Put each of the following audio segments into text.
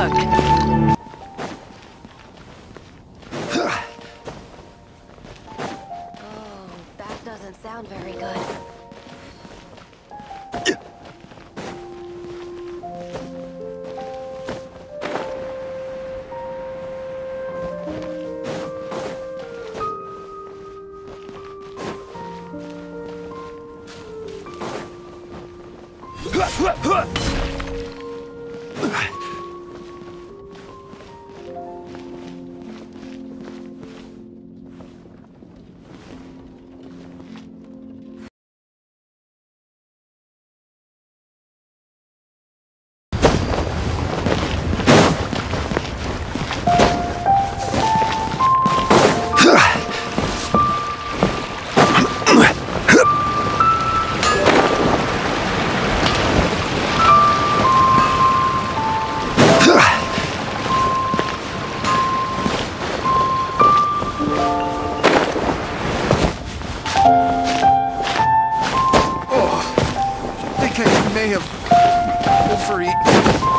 Look. Oh, that doesn't sound very good. I have overeaten.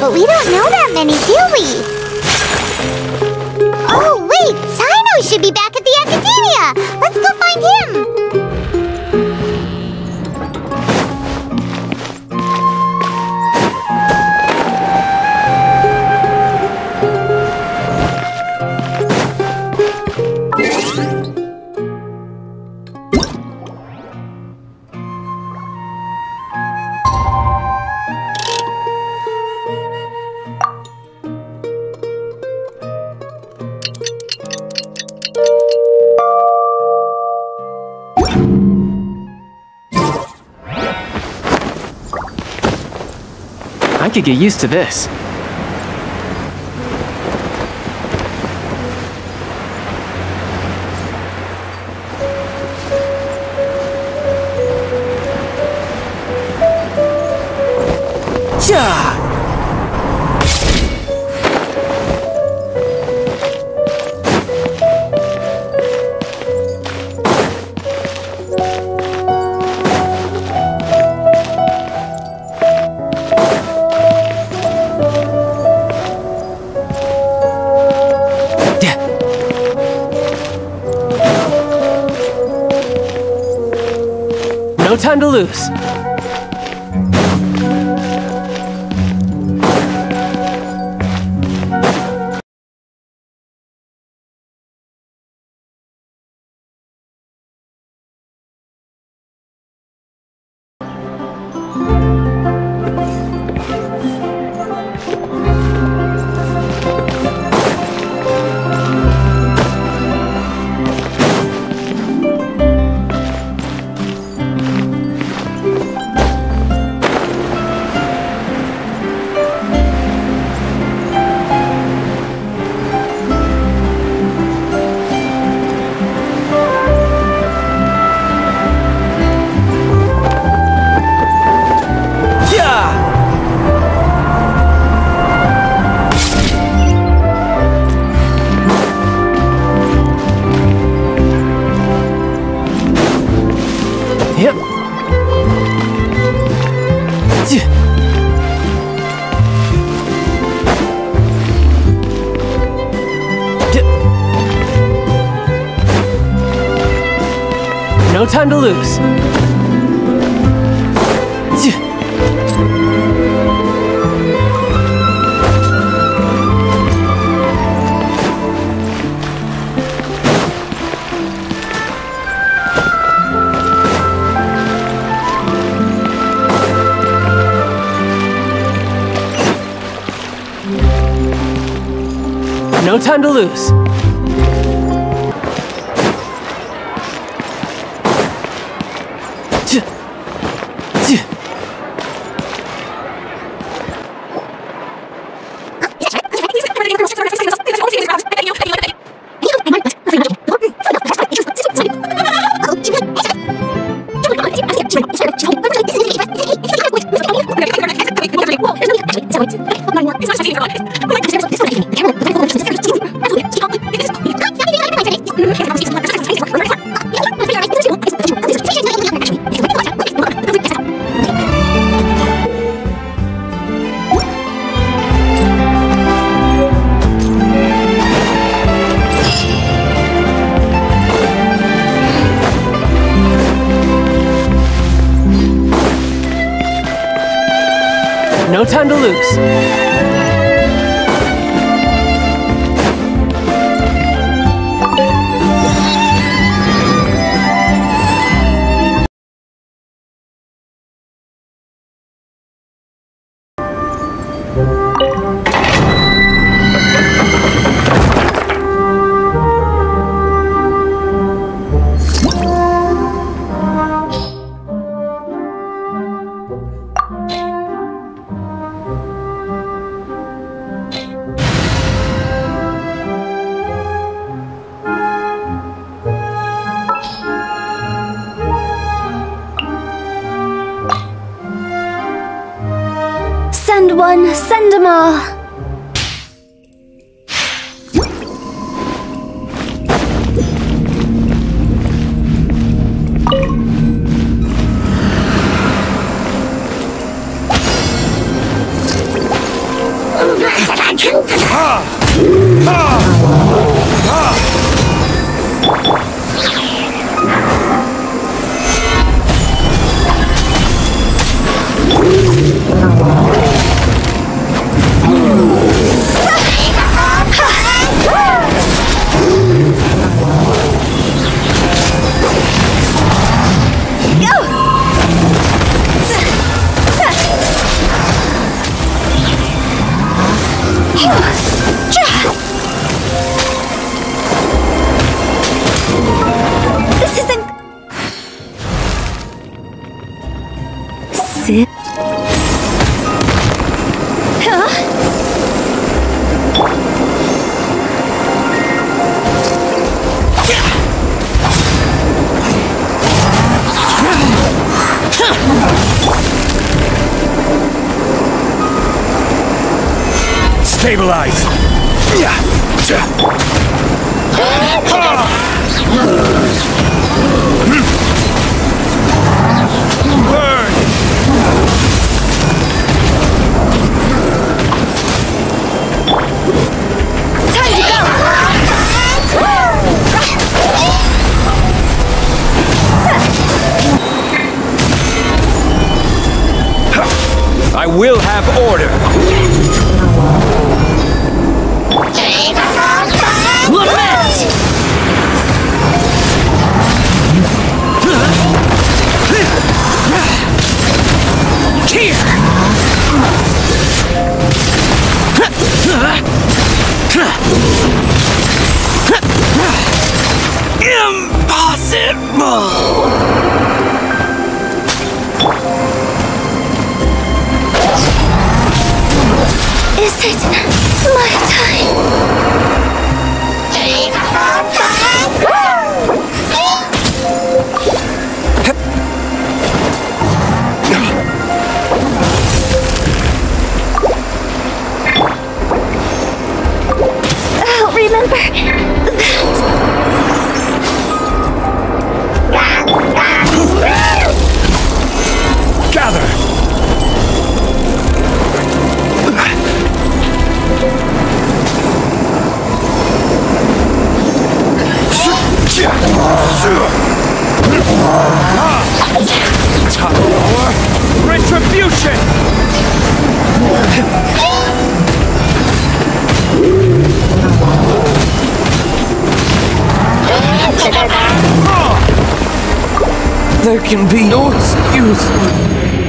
But we don't know that many, do we? Could get used to this. No time to lose. No time to lose. No time to lose. To lose. send them all Stabilize! Yeah. I will have order! Lament! Impossible! Is it my time? Retribution! There can be no excuse.